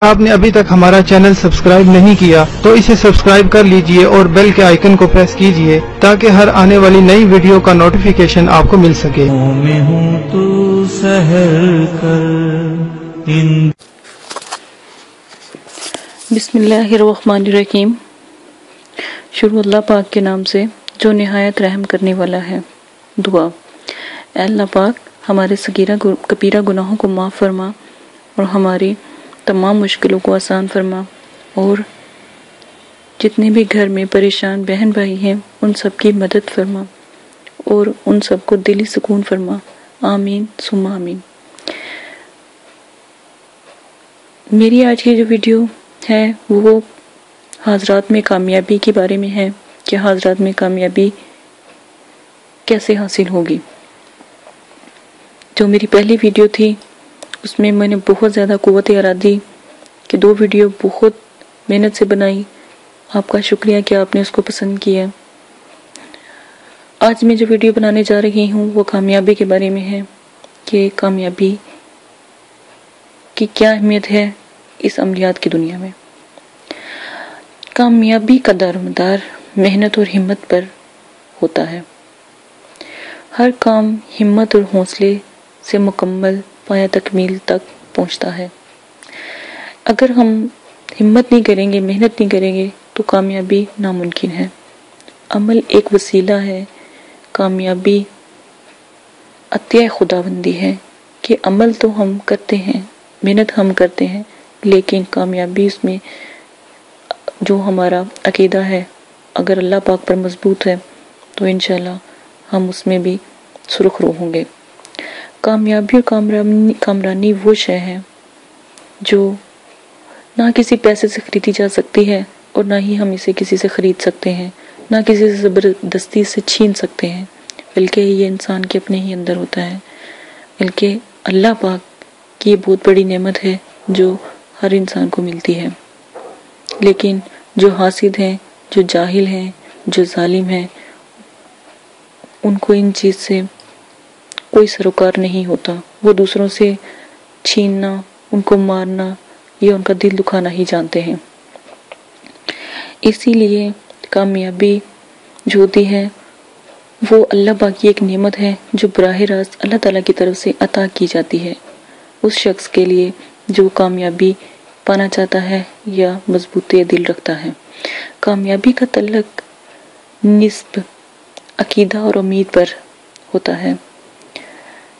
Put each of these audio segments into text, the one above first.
آپ نے ابھی تک ہمارا چینل سبسکرائب نہیں کیا تو اسے سبسکرائب کر لیجیے اور بیل کے آئیکن کو پریس کیجیے تاکہ ہر آنے والی نئی ویڈیو کا نوٹیفیکیشن آپ کو مل سکے۔ میں ہوں تو سہر کر ان۔ بسم اللہ الرحمن الرحیم۔ شروع اللہ پاک کے نام سے جو نہایت رحم کرنے والا ہے دعا۔ اے اللہ پاک ہمارے صغیرہ کبیرہ گناہوں کو معاف فرما۔ اور ہماری تمام مشکلوں کو آسان فرما۔ اور جتنے بھی گھر میں پریشان بہن بھائی ہیں، ان سب کی مدد فرما۔ اور ان سب کو دلی سکون فرما۔ آمین، ثم آمین۔ میری آج کی جو ویڈیو ہے، وہ حضرات میں کامیابی کے بارے میں ہے کہ حضرات میں کامیابی کیسے حاصل ہوگی۔ جو میری پہلی ویڈیو تھی اس میں میں نے بہت زیادہ قوت ارادی کہ دو ویڈیو بہت محنت سے بنائی۔ آپ کا شکریہ کہ آپ نے اس کو پسند کیا۔ آج میں جو ویڈیو بنانے جا رہی ہوں وہ کامیابی کے بارے میں ہے کہ کامیابی کی کیا اہمیت ہے اس عملیات کی دنیا میں۔ کامیابی کا دار و مدار محنت اور ہمت پر ہوتا ہے۔ ہر کام ہمت اور حوصلے سے مکمل پایا تکمیل تک پہنچتا ہے۔ اگر ہم ہمت نہیں کریں گے، محنت نہیں کریں گے، تو کامیابی ناممکن ہے۔ عمل ایک وسیلہ ہے، کامیابی عطیہ خدا بندی ہے کہ عمل تو ہم کرتے ہیں، محنت ہم کرتے ہیں، لیکن کامیابی اس میں جو ہمارا عقیدہ ہے، اگر اللہ پاک پر مضبوط ہے، تو انشاءاللہ ہم اس میں بھی سرخ رو ہوں گے۔ کامیابی اور کامرانی کامرانی وہ شے ہے جو نہ کسی پیسے سے خریدی جا سکتی ہے اور نہ ہی ہم اسے کسی سے خرید سکتے ہیں، نہ کسی سے زبردستی سے چھین سکتے ہیں۔ بلکہ یہ انسان کے اپنے ہی اندر ہوتا ہے۔ بلکہ اللہ پاک کی یہ بہت بڑی نعمت ہے جو ہر انسان کو ملتی ہے۔ لیکن جو حاسد ہیں، جو جاہل ہیں، جو ظالم ہیں، ان کو ان چیز سے کوئی سروکار نہیں ہوتا۔ وہ دوسروں سے چھیننا، ان کو مارنا، یہ ان کا دل دکھانا ہی جانتے ہیں۔ اسی لیے کامیابی جو ہوتی ہے، وہ اللہ پاک کی ایک نعمت ہے جو براہ راست اللہ تعالیٰ کی طرف سے عطا کی جاتی ہے۔ اس شخص کے لیے جو کامیابی پانا چاہتا ہے یا مضبوط دل رکھتا ہے۔ کامیابی کا تعلق نصب، عقیدہ اور امید پر ہوتا ہے۔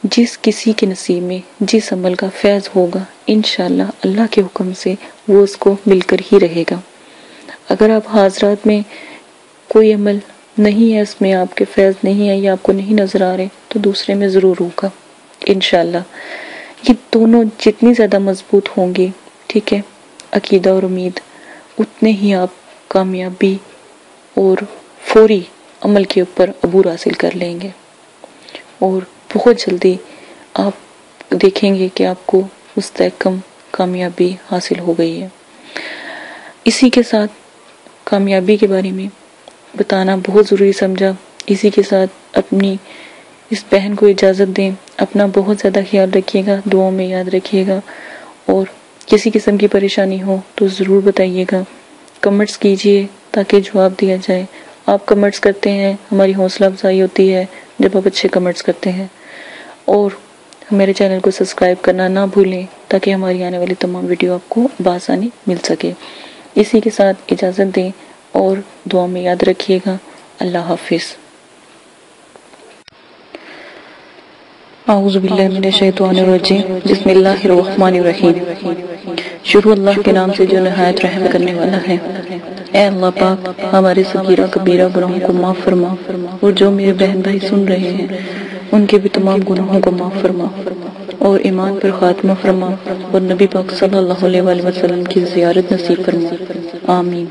جس کسی کے نصیب میں جس عمل کا فیض ہوگا، انشاءاللہ اللہ کے حکم سے وہ اس کو مل کر ہی رہے گا۔ اگر آپ حاضرات میں کوئی عمل نہیں ہے، اس میں آپ کے فیض نہیں ہے یا آپ کو نہیں نظر آ رہے، تو دوسرے میں ضرور ہوگا، انشاءاللہ۔ یہ دونوں جتنی زیادہ مضبوط ہوں گی ٹھیک ہے، عقیدہ اور امید، اتنے ہی آپ کامیابی اور فوری عمل کے اوپر عبور حاصل کر لیں گے۔ اور بہت جلدی آپ دیکھیں گے کہ آپ کو مستحکم کامیابی حاصل ہو گئی ہے۔ اسی کے ساتھ کامیابی کے بارے میں بتانا بہت ضروری سمجھا۔ اسی کے ساتھ اپنی اس بہن کو اجازت دیں۔ اپنا بہت زیادہ خیال رکھیے گا، دعاؤں میں یاد رکھیے گا۔ اور کسی قسم کی پریشانی ہو تو ضرور بتائیے گا۔ کمنٹس کیجیے تاکہ جواب دیا جائے۔ آپ کمنٹس کرتے ہیں، ہماری حوصلہ افزائی ہوتی ہے جب آپ اچھے کمنٹس کرتے ہیں۔ اور میرے چینل کو سبسکرائب کرنا نہ بھولیں تاکہ ہماری آنے والی تمام ویڈیو آپ کو بآسانی مل سکے۔ اسی کے ساتھ اجازت دیں اور دعا میں یاد رکھیے گا۔ اللہ حافظ۔ اعوذ باللہ من الشیطان الرجیم۔ بسم اللہ الرحمن الرحیم۔ شروع اللہ کے نام سے جو نہایت رحم کرنے والا ہے۔ اے اللہ پاک، ہمارے صغیرہ کبیرہ گناہوں کو معاف فرما اور جو میرے بہن بھائی سن رہے ہیں ان کے بھی تمام گناہوں کو معاف فرما اور ایمان پر خاتمہ فرما اور نبی پاک صلی اللہ علیہ وآلہ وسلم کی زیارت نصیب فرما۔ آمین۔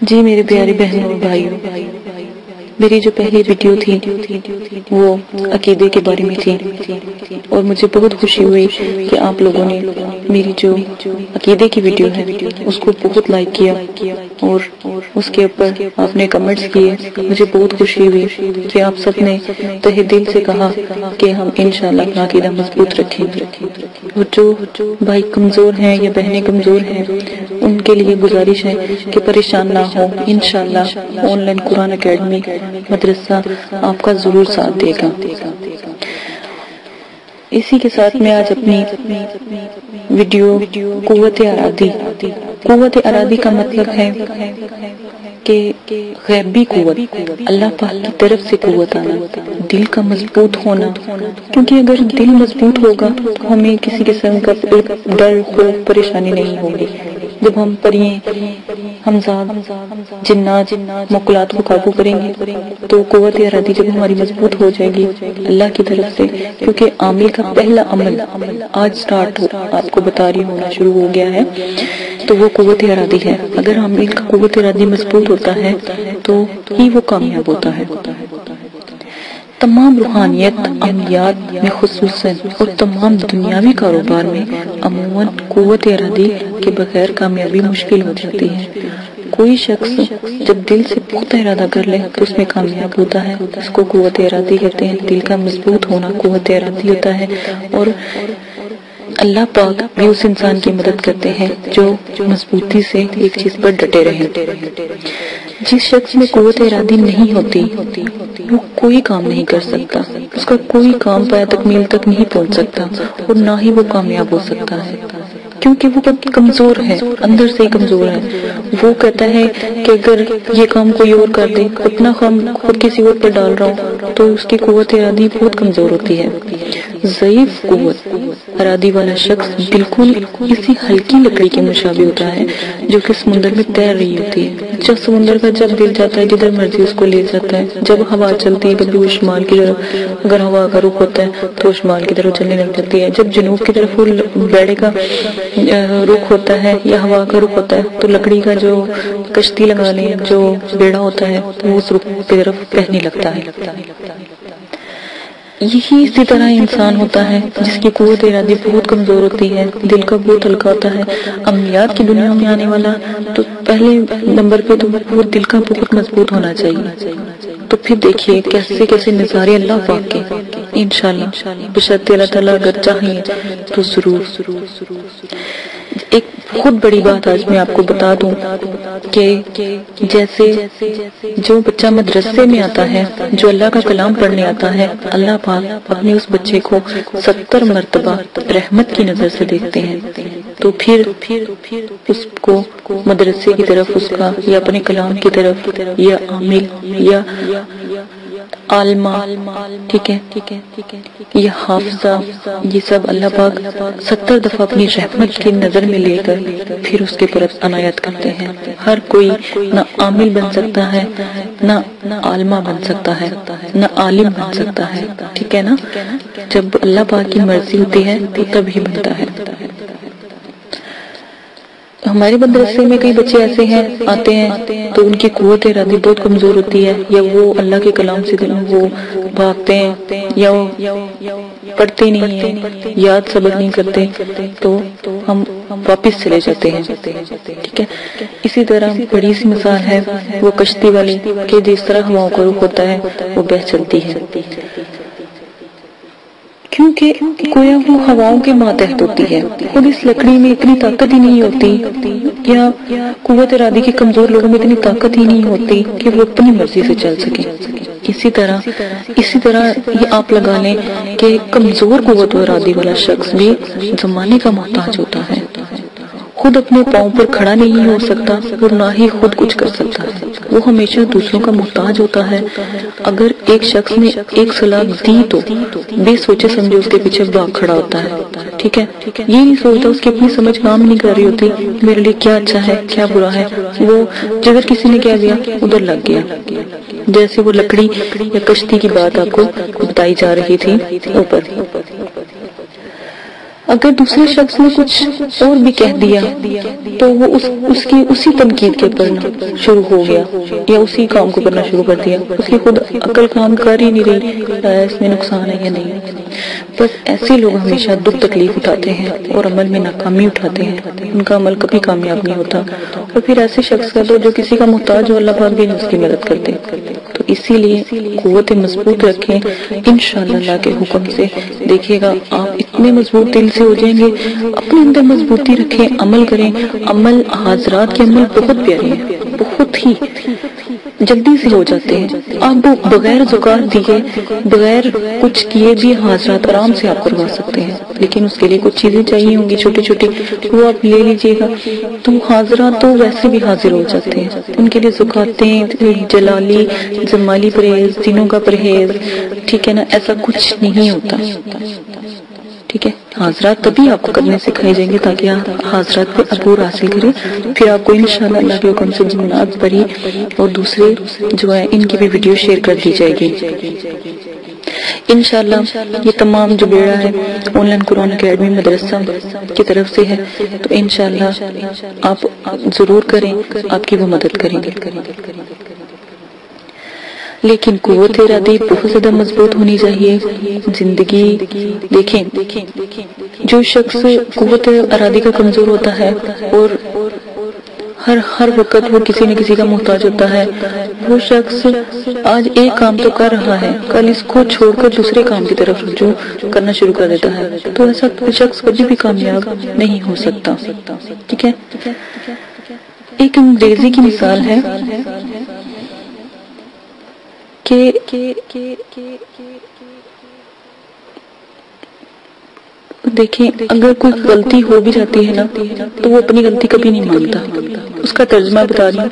جی میرے پیارے بہنوں، بھائیوں میری جو پہلی ویڈیو تھی، وہ عقیدے کے بارے میں تھی۔ اور مجھے بہت خوشی ہوئی کہ آپ لوگوں نے میری جو عقیدے کی ویڈیو ہے، اس کو بہت لائک کیا۔ اور اس کے اوپر آپ نے کمنٹس کیے۔ مجھے بہت خوشی ہوئی کہ آپ سب نے تہ دل سے کہا کہ ہم انشاءاللہ اپنا عقیدہ مضبوط رکھیں۔ گے اور جو بھائی کمزور ہیں یا بہنیں کمزور ہیں، ان کے لیے گزارش ہے کہ پریشان نہ ہو انشاءاللہ آن لائن قرآن اکیڈمی، مدرسہ آپ کا ضرور ساتھ دے گا۔ اسی کے ساتھ میں آج اپنی ویڈیو قوت ارادی قوت ارادی کا مطلب ہے کہ غیبی قوت، اللہ پاک کی طرف سے قوت آنا، دل کا مضبوط ہونا۔ کیونکہ اگر دل مضبوط ہوگا تو ہمیں کسی قسم کا ڈر خوف، پریشانی نہیں ہوگی جب ہم پریے ہمزاد، جنات مقلات کو قابو کریں گے، تو قوت ارادی جب ہماری مضبوط ہو جائے گی اللہ کی طرف سے، کیونکہ عامل کا پہلا عمل آج سٹارٹ ہو، آپ کو بتا رہی ہونا شروع ہو گیا ہے، تو وہ قوت ارادی ہے۔ اگر عامل کا قوت ارادی مضبوط ہوتا ہے، تو ہی وہ کامیاب ہوتا ہے۔ تمام روحانیت، عملیات میں خصوصاً اور تمام دنیاوی کاروبار میں عموماً قوت ارادی کے بغیر کامیابی مشکل ہو جاتی ہے۔ کوئی شخص جب دل سے پختہ ارادہ کر لے تو اس میں کامیاب ہوتا ہے۔ اس کو قوت ارادی کہتے ہیں۔ دل کا مضبوط ہونا قوت ارادی ہوتا ہے اور اللہ پاک بھی اس انسان کی مدد کرتے ہیں جو مضبوطی سے ایک چیز پر ڈٹے رہے۔ جس شخص میں قوت ارادی نہیں ہوتی وہ کوئی کام نہیں کر سکتا۔ اس کا کوئی کام پایا تکمیل تک نہیں پہنچ سکتا اور نہ ہی وہ کامیاب ہو سکتا ہے۔ کیونکہ وہ کمزور ہے، اندر سے کمزور ہے۔ وہ کہتا ہے کہ اگر یہ کام کوئی اور کر دے اپنا کام خود کسی اور پر ڈال رہا ہوں تو اس کی قوت ارادی بہت کمزور ہوتی ہے۔ ضعیف قوت ارادی والا شخص بالکل اسی ہلکی لکڑی کے مشابہ ہوتا ہے جو کہ سمندر میں تیر رہی ہوتی ہے۔ جب سمندر کا جب دل جاتا ہے، جدھر مرضی اس کو لے جاتا ہے۔ جب ہوا چلتی ہے کبھی وہ شمال کی طرف، اگر ہوا کا رخ ہوتا ہے تو شمال کی طرف چلنے لگ جاتی ہے۔ جب جنوب کی طرف وہ بیڑے کا رخ ہوتا ہے یا ہوا کا رخ ہوتا ہے، تو لکڑی کا جو کشتی لگا لیں جو بیڑا ہوتا ہے، وہ اس رخ کی طرف کہنے لگتا ہے۔ یہی اسی طرح انسان ہوتا ہے جس کی قوت ارادی بہت کمزور ہوتی ہے، دل کا بہت ہلکا ہوتا ہے۔ عملیات کی دنیا میں آنے والا، تو پہلے نمبر پہ تو بہت دل کا بہت مضبوط ہونا چاہیے۔ تو پھر دیکھیے کیسے کیسے نظارے اللہ پاک کے۔ انشاءاللہ بشرط اللہ تعالیٰ اگر چاہیے تو ضرور۔ ایک بہت بڑی بات آج میں آپ کو بتا دوں کہ جیسے جو بچہ مدرسے میں آتا ہے، جو اللہ کا کلام پڑھنے آتا ہے، اللہ پاک اپنے اس بچے کو ستر مرتبہ رحمت کی نظر سے دیکھتے ہیں۔ تو پھر اس کو مدرسے کی طرف اس کا یا اپنے کلام کی طرف یا عامل یا عالمہ، ٹھیک ہے؟ یہ حافظہ، یہ سب اللہ پاک ستر دفعہ اپنی رحمت کی نظر میں لے کر پھر اس کے پر عنایت کرتے ہیں۔ ہر کوئی نہ عامل بن سکتا ہے، نہ عالمہ بن سکتا ہے، نہ عالم بن سکتا ہے۔ ٹھیک ہے نا؟ جب اللہ پاک کی مرضی ہوتی ہے تو تب ہی بنتا ہے۔ ہمارے مدرسے میں کئی بچے ایسے ہیں، آتے ہیں، تو ان کی قوت ارادی بہت کمزور ہوتی ہے، یا وہ اللہ کے کلام سے وہ بھاگتے ہیں، یا پڑھتے نہیں ہیں، یاد سبق نہیں کرتے، تو ہم واپس چلے جاتے ہیں۔ ٹھیک ہے؟ اسی طرح بڑی سی مثال ہے، وہ کشتی والی کہ جس طرح ہواؤں کا رخ ہوتا ہے، وہ بہ چلتی ہے۔ کیونکہ گویا وہ ہواؤں کے ماتحت ہوتی ہے۔ خود اس لکڑی میں اتنی طاقت ہی نہیں ہوتی یا قوت ارادی کے کمزور لوگوں میں اتنی طاقت ہی نہیں ہوتی کہ وہ اپنی مرضی سے چل سکے اسی طرح اسی طرح یہ آپ لگا لیں کہ کمزور قوت و ارادی والا شخص بھی زمانے کا محتاج ہوتا ہے۔ خود اپنے پاؤں پر کھڑا نہیں ہو سکتا اور نہ ہی خود کچھ کر سکتا ہے۔ وہ ہمیشہ دوسروں کا محتاج ہوتا ہے۔ اگر ایک شخص نے ایک صلاح دی تو بے سوچے سمجھے اس کے پیچھے باغ کھڑا ہوتا ہے۔ ٹھیک ہے؟ یہ نہیں سوچتا اس کی اپنی سمجھ کام نہیں کر رہی ہوتی۔ میرے لیے کیا اچھا ہے، کیا برا ہے۔ وہ جگر کسی نے کیا دیا، ادھر لگ گیا۔ جیسے وہ لکڑی یا کشتی کی بات آپ کو بتائی جا رہی تھی اوپر۔ اگر دوسرے شخص نے کچھ اور بھی کہہ دیا تو وہ اس اس کی اسی تنقید کے پڑھنا شروع ہو گیا یا اسی کام کو کرنا شروع کر دیا۔ اس کی خود عقل کام کر ہی نہیں رہی اس میں نقصان ہے یا نہیں۔ بس ایسے لوگ ہمیشہ دکھ تکلیف اٹھاتے ہیں اور عمل میں ناکامی اٹھاتے ہیں۔ ان کا عمل کبھی کامیاب نہیں ہوتا۔ اور پھر ایسے شخص کا تو جو کسی کا محتاج ہو اللہ پاک بھی اس کی مدد کرتے۔ تو اسی لیے قوت مضبوط رکھیں۔ انشاءاللہ اللہ کے حکم سے دیکھیے گا آپ اتنے مضبوط دل سے ہو جائیں گے، اپنے اندر مضبوطی رکھیں، عمل کریں۔ عمل حاضرات کے عمل بہت پیارے ہیں، بہت ہی جلدی سے ہو جاتے ہیں۔ آپ بغیر زکات دیے، بغیر کچھ کیے بھی حاضرات آرام سے آپ کروا سکتے ہیں۔ لیکن اس کے لیے کچھ چیزیں چاہیے ہوں گی، چھوٹی چھوٹی۔ وہ آپ لے لیجیے گا۔ تو حاضرات تو ویسے بھی حاضر ہو جاتے ہیں۔ ان کے لیے زکاتیں جلالی زمالی پرہیز، دنوں کا پرہیز۔ ٹھیک ہے نا؟ ایسا کچھ نہیں ہوتا۔ ٹھیک ہے؟ حاضرات تبھی آپ کو کرنے سکھائے جائیں گے تاکہ آپ حاضرات پہ عبور حاصل کریں۔ پھر آپ کو انشاءاللہ اللہ کے حکم سے جنات پڑھی اور دوسرے جو ہے ان کی بھی ویڈیو شیئر کر دی جائے گی۔ انشاءاللہ یہ تمام جو بیڑا ہے آن لائن قرآن اکیڈمی مدرسہ کی طرف سے ہے۔ تو انشاءاللہ آپ ضرور کریں، آپ کی وہ مدد کریں گے۔ لیکن قوت ارادی بہت زیادہ مضبوط ہونی چاہیے۔ زندگی دیکھیں۔ جو شخص قوت ارادی کا کمزور ہوتا ہے اور ہر ہر وقت وہ کسی نہ کسی کا محتاج ہوتا ہے۔ وہ شخص آج ایک کام تو کر رہا ہے۔ کل اس کو چھوڑ کر دوسرے کام کی طرف رجوع کرنا شروع کر دیتا ہے۔ تو ایسا شخص کبھی بھی کامیاب نہیں ہو سکتا۔ ٹھیک ہے؟ ایک انگریزی کی مثال ہے۔ کہ دیکھیں، اگر کوئی غلطی ہو بھی جاتی ہے نا، تو وہ اپنی غلطی کبھی نہیں مانتا۔ اس کا ترجمہ بتا رہی ہوں،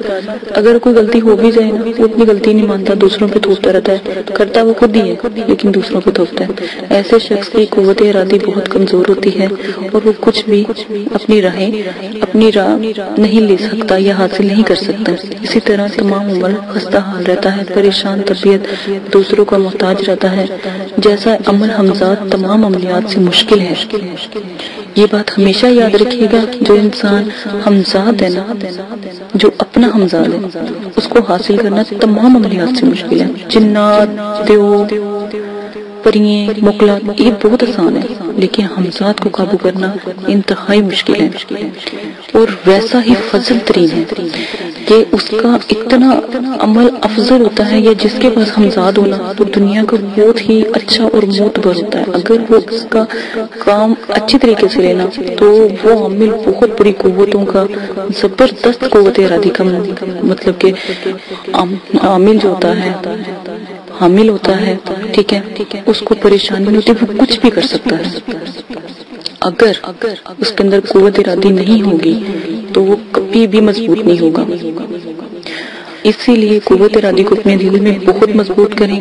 اگر کوئی غلطی ہو بھی جائے نا، وہ اپنی غلطی نہیں مانتا، دوسروں پہ تھوپتا رہتا ہے۔ کرتا وہ خود ہی ہے، لیکن دوسروں پہ تھوپتا ہے۔ ایسے شخص کی قوت ارادی بہت کمزور ہوتی ہے اور وہ کچھ بھی اپنی راہیں، اپنی راہ نہیں لے سکتا یا حاصل نہیں کر سکتا۔ اسی طرح تمام عمر خستہ حال رہتا ہے، پریشان طبیعت دوسروں کا محتاج رہتا ہے۔ جیسا عمل حمزات تمام عملیات سے مشکل ہے یہ بات ہمیشہ یاد رکھیے گا جو انسان حمزاد ہے نا، جو اپنا حمزاد ہے، اس کو حاصل کرنا تمام عملیات سے مشکل ہے۔ جنات، دیو پرییں مقلات یہ بہت آسان ہے، لیکن حمزات کو قابو کرنا انتہائی مشکل ہے۔ اور ویسا ہی فضل ترین ہے۔ کہ اس کا اتنا عمل افضل ہوتا ہے یا جس کے پاس حمزاد ہونا تو دنیا کا بہت ہی اچھا اور موتبر ہوتا ہے۔ اگر وہ اس کا کام اچھی طریقے سے لینا تو وہ عمل بہت بڑی قوتوں کا، زبردست قوت ارادی کا مطلب کہ عامل جو ہوتا ہے، حامل ہوتا ہے، ٹھیک ہے؟ اس کو پریشانی نہیں ہوتی وہ کچھ بھی کر سکتا ہے۔ اگر اس کے اندر قوت ارادی نہیں ہوگی تو وہ کبھی بھی مضبوط نہیں ہوگا۔ اسی لیے قوت ارادی کو اپنے دل میں بہت مضبوط کریں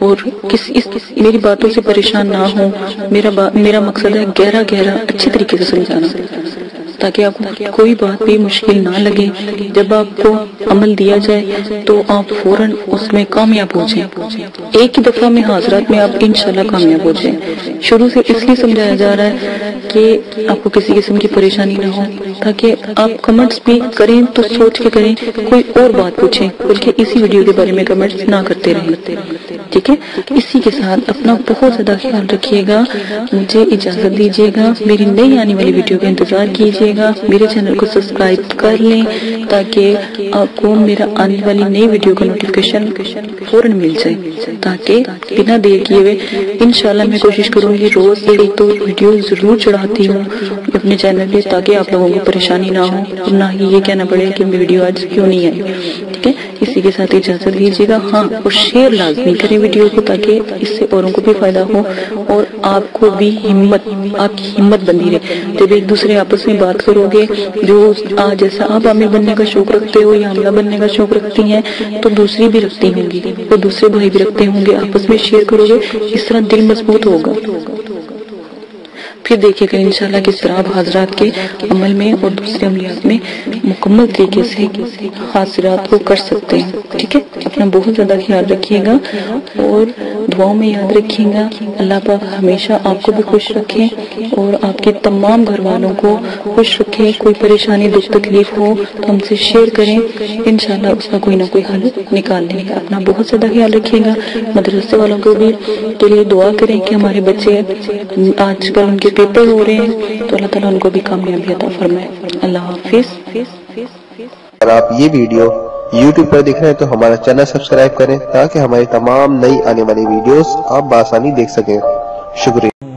اور کس اس میری باتوں سے پریشان نہ ہوں۔ میرا میرا مقصد ہے گہرا گہرا اچھے طریقے سے سمجھانا۔ تاکہ آپ کو کوئی بات بھی مشکل نہ لگے۔ جب آپ کو عمل دیا جائے تو آپ فوراً اس میں کامیاب ہو جائیں۔ ایک ہی دفعہ میں حاضرات میں آپ انشاءاللہ کامیاب ہو جائیں۔ شروع سے اس لیے سمجھایا جا رہا ہے کہ آپ کو کسی قسم کی پریشانی نہ ہو۔ تاکہ آپ کمنٹس بھی کریں تو سوچ کے کریں، کوئی اور بات پوچھیں، بلکہ اسی ویڈیو کے بارے میں کمنٹس نہ کرتے رہیں۔ ٹھیک ہے؟ اسی کے ساتھ اپنا بہت زیادہ خیال رکھیے گا۔ مجھے اجازت دیجیے گا۔ میری نئی آنے والی ویڈیو کا انتظار کیجیے گا۔ میرے چینل کو سبسکرائب کر لیں تاکہ آپ کو میرا آنے والی نئی ویڈیو کا نوٹیفکیشن فوراً مل جائے۔ تاکہ بنا دیر کیے ہوئے انشاءاللہ میں کوشش کروں گی روز ایک تو ویڈیو ضرور چڑھاتی ہوں اپنے چینل پہ تاکہ آپ لوگوں کو پریشانی نہ ہو۔ اور نہ ہی یہ کہنا پڑے کہ ویڈیو آج کیوں نہیں آئی۔ ٹھیک ہے؟ اسی کے ساتھ اجازت دیجیے گا۔ ہاں اور شیئر لازمی کریں۔ ویڈیو کو تاکہ اس سے اوروں کو بھی فائدہ ہو اور آپ کو بھی ہمت، آپ کی ہمت بندی رہے۔ جب ایک دوسرے آپس میں بات کرو گے، جو جیسا آپ عامر بننے کا شوق رکھتے ہو یا عاملہ بننے کا شوق رکھتی ہیں، تو دوسری بھی رکھتی ہوں گی۔ اور دوسرے بھائی بھی رکھتے ہوں گے، آپس میں شیئر کرو گے، اس طرح دل مضبوط ہوگا۔ پھر دیکھے گا انشاءاللہ کس طرح آپ حضرات کے عمل میں اور دوسرے عملیات میں مکمل طریقے سے حاضرات کو کر سکتے ہیں۔ ٹھیک ہے؟ اپنا بہت زیادہ خیال رکھیے گا اور دعاؤں میں یاد رکھیے گا۔ اللہ پاک ہمیشہ آپ کو بھی خوش رکھے اور آپ کے تمام گھر والوں کو خوش رکھے۔ کوئی پریشانی، دکھ، تکلیف ہو تو ہم سے شیئر کریں۔ انشاءاللہ اس کا کوئی نہ کوئی حل نکال لیں گے۔ اپنا بہت زیادہ خیال رکھیے گا۔ مدرسے والوں کو بھی کے لیے دعا کریں کہ ہمارے بچے آج کل ان کے پیپر ہو رہے ہیں، تو اللہ تعالیٰ ان کو بھی کامیابی عطا فرمائے۔ اللہ حافظ۔ اگر آپ یہ ویڈیو یوٹیوب پر دیکھ رہے ہیں، تو ہمارا چینل سبسکرائب کریں تاکہ ہماری تمام نئی آنے والی ویڈیوز آپ بآسانی دیکھ سکیں۔ شکریہ۔